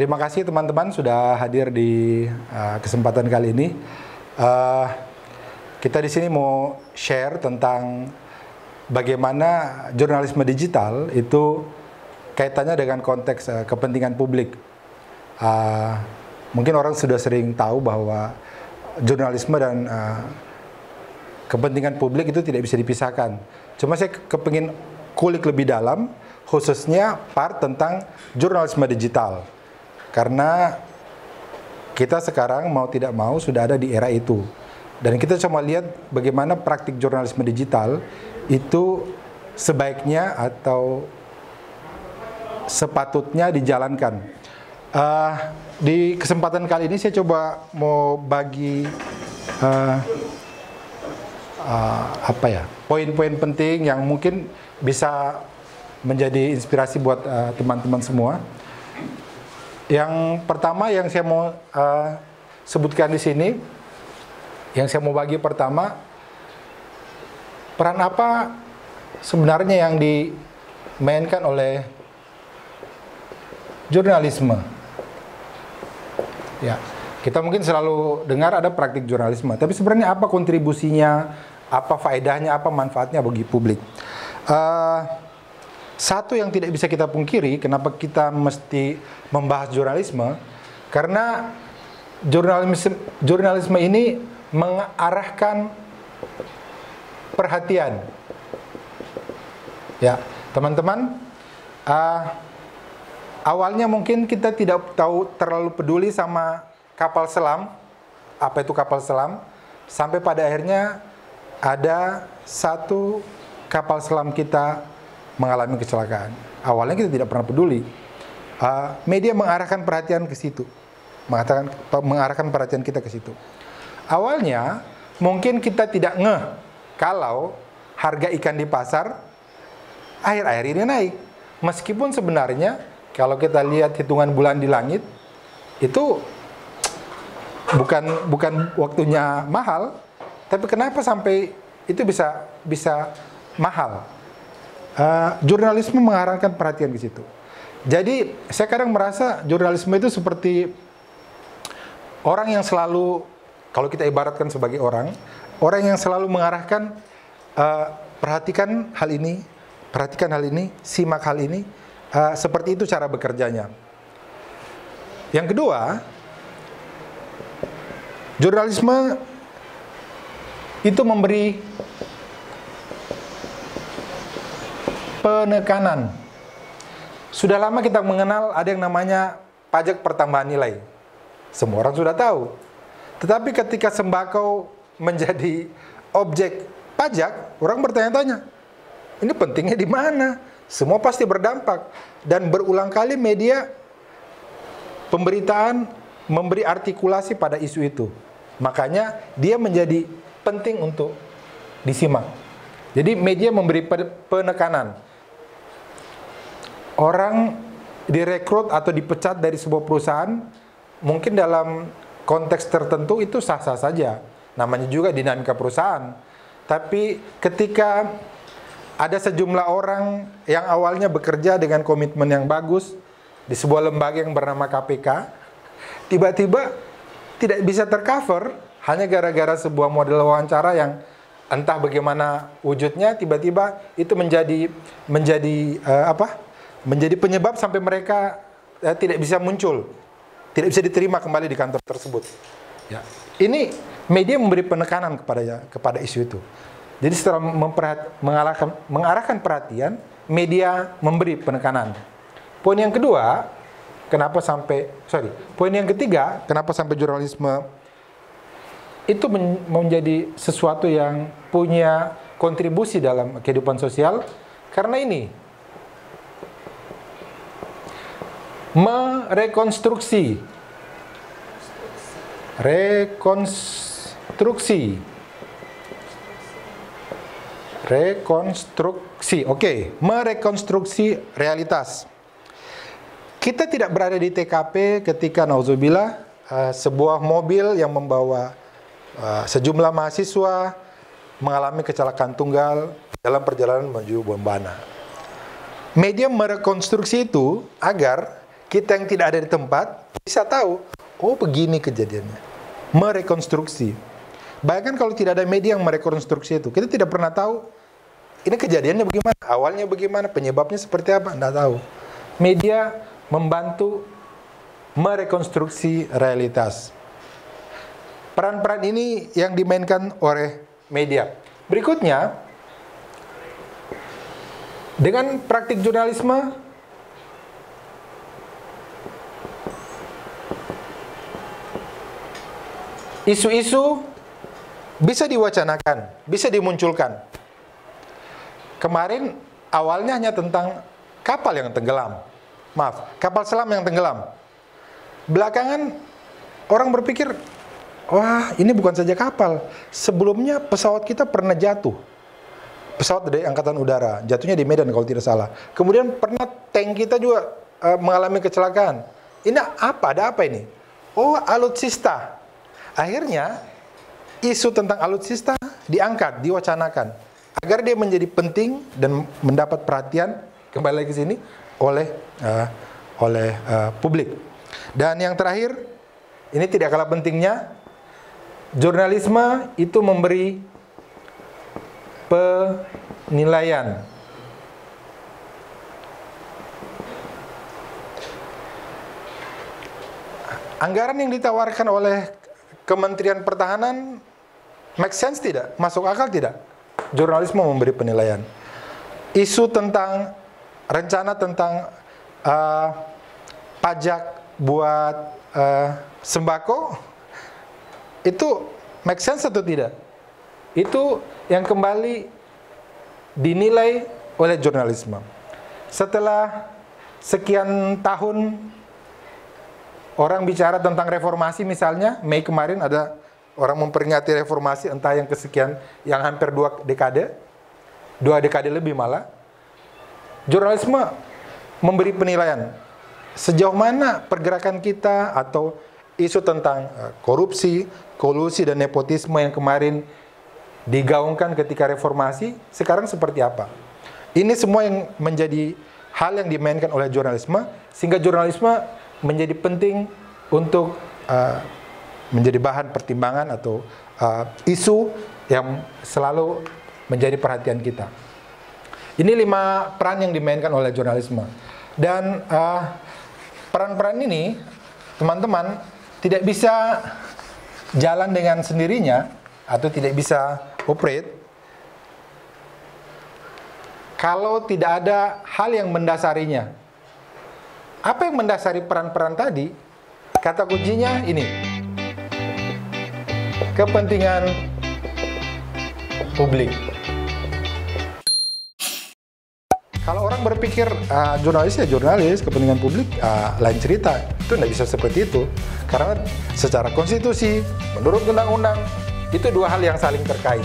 terima kasih teman-teman sudah hadir di uh, kesempatan kali ini. Uh, kita di sini mau share tentang bagaimana jurnalisme digital itu kaitannya dengan konteks uh, kepentingan publik. Uh, mungkin orang sudah sering tahu bahwa jurnalisme dan uh, kepentingan publik itu tidak bisa dipisahkan. Cuma saya kepingin kulik lebih dalam, khususnya part tentang jurnalisme digital. Karena kita sekarang mau tidak mau sudah ada di era itu. Dan kita cuma lihat bagaimana praktik jurnalisme digital itu sebaiknya atau sepatutnya dijalankan. Uh, di kesempatan kali ini saya coba mau bagi uh, uh, apa ya poin-poin penting yang mungkin bisa menjadi inspirasi buat teman-teman uh, semua. Yang pertama yang saya mau uh, sebutkan di sini yang saya mau bagi pertama, peran apa sebenarnya yang dimainkan oleh jurnalisme? Ya, kita mungkin selalu dengar ada praktik jurnalisme, tapi sebenarnya apa kontribusinya, apa faedahnya, apa manfaatnya bagi publik? Uh, satu yang tidak bisa kita pungkiri, kenapa kita mesti membahas jurnalisme, karena jurnalisme jurnalisme ini mengarahkan perhatian. Ya, teman-teman, uh, awalnya mungkin kita tidak tahu terlalu peduli sama kapal selam, apa itu kapal selam, sampai pada akhirnya ada satu kapal selam kita mengalami kecelakaan. Awalnya kita tidak pernah peduli. Uh, media mengarahkan perhatian ke situ, mengatakan mengarahkan perhatian kita ke situ. Awalnya mungkin kita tidak ngeh kalau harga ikan di pasar akhir-akhir ini naik. Meskipun sebenarnya kalau kita lihat hitungan bulan di langit itu bukan bukan waktunya mahal, tapi kenapa sampai itu bisa bisa mahal? Uh, jurnalisme mengarahkan perhatian ke situ. Jadi saya kadang merasa jurnalisme itu seperti orang yang selalu kalau kita ibaratkan sebagai orang, orang yang selalu mengarahkan uh, perhatikan hal ini, perhatikan hal ini, simak hal ini, uh, seperti itu cara bekerjanya. Yang kedua, jurnalisme itu memberi penekanan. Sudah lama kita mengenal ada yang namanya pajak pertambahan nilai. Semua orang sudah tahu. Tetapi ketika sembako menjadi objek pajak, orang bertanya-tanya, ini pentingnya di mana? Semua pasti berdampak. Dan berulang kali media pemberitaan memberi artikulasi pada isu itu. Makanya dia menjadi penting untuk disimak. Jadi media memberi penekanan. Orang direkrut atau dipecat dari sebuah perusahaan mungkin dalam konteks tertentu itu sah-sah saja. Namanya juga dinamika perusahaan. Tapi ketika ada sejumlah orang yang awalnya bekerja dengan komitmen yang bagus di sebuah lembaga yang bernama KPK, tiba-tiba tidak bisa tercover hanya gara-gara sebuah model wawancara yang entah bagaimana wujudnya tiba-tiba itu menjadi menjadi uh, apa? Menjadi penyebab sampai mereka uh, tidak bisa muncul tidak bisa diterima kembali di kantor tersebut. Ya. Ini media memberi penekanan kepada kepada isu itu. Jadi setelah mengarahkan, mengarahkan perhatian, media memberi penekanan. Poin yang kedua, kenapa sampai sorry, poin yang ketiga, kenapa sampai jurnalisme itu menjadi sesuatu yang punya kontribusi dalam kehidupan sosial karena ini merekonstruksi rekonstruksi rekonstruksi oke okay. merekonstruksi realitas kita tidak berada di TKP ketika nauzubillah uh, sebuah mobil yang membawa uh, sejumlah mahasiswa mengalami kecelakaan tunggal dalam perjalanan menuju Bombana. Media merekonstruksi itu agar kita yang tidak ada di tempat bisa tahu, oh begini kejadiannya. Merekonstruksi. Bayangkan kalau tidak ada media yang merekonstruksi itu, kita tidak pernah tahu ini kejadiannya bagaimana, awalnya bagaimana, penyebabnya seperti apa, tidak tahu. Media membantu merekonstruksi realitas. Peran-peran ini yang dimainkan oleh media. Berikutnya, dengan praktik jurnalisme, isu-isu bisa diwacanakan, bisa dimunculkan. Kemarin awalnya hanya tentang kapal yang tenggelam. Maaf, kapal selam yang tenggelam. Belakangan orang berpikir, wah ini bukan saja kapal. Sebelumnya pesawat kita pernah jatuh. Pesawat dari Angkatan Udara, jatuhnya di Medan kalau tidak salah. Kemudian pernah tank kita juga uh, mengalami kecelakaan. Ini apa? Ada apa ini? Oh, alutsista. Akhirnya isu tentang alutsista diangkat, diwacanakan agar dia menjadi penting dan mendapat perhatian kembali lagi sini oleh uh, oleh uh, publik. Dan yang terakhir, ini tidak kalah pentingnya, jurnalisme itu memberi penilaian. Anggaran yang ditawarkan oleh Kementerian Pertahanan make sense tidak? Masuk akal tidak? jurnalisme memberi penilaian. Isu tentang rencana tentang uh, pajak buat uh, sembako itu make sense atau tidak? Itu yang kembali dinilai oleh jurnalisme. Setelah sekian tahun orang bicara tentang reformasi misalnya, Mei kemarin ada orang memperingati reformasi entah yang kesekian yang hampir dua dekade dua dekade lebih malah jurnalisme memberi penilaian sejauh mana pergerakan kita atau isu tentang eh, korupsi, kolusi dan nepotisme yang kemarin digaungkan ketika reformasi sekarang seperti apa. Ini semua yang menjadi hal yang dimainkan oleh jurnalisme sehingga jurnalisme menjadi penting untuk uh, menjadi bahan pertimbangan atau uh, isu yang selalu menjadi perhatian kita. Ini lima peran yang dimainkan oleh jurnalisme. Dan uh, peran-peran uh, ini, teman-teman, tidak bisa jalan dengan sendirinya atau tidak bisa operate kalau tidak ada hal yang mendasarinya. Apa yang mendasari peran-peran tadi? Kata kuncinya ini, kepentingan publik. Kalau orang berpikir uh, jurnalis ya jurnalis, kepentingan publik uh, lain cerita. Itu tidak bisa seperti itu. Karena secara konstitusi, menurut undang-undang, itu dua hal yang saling terkait.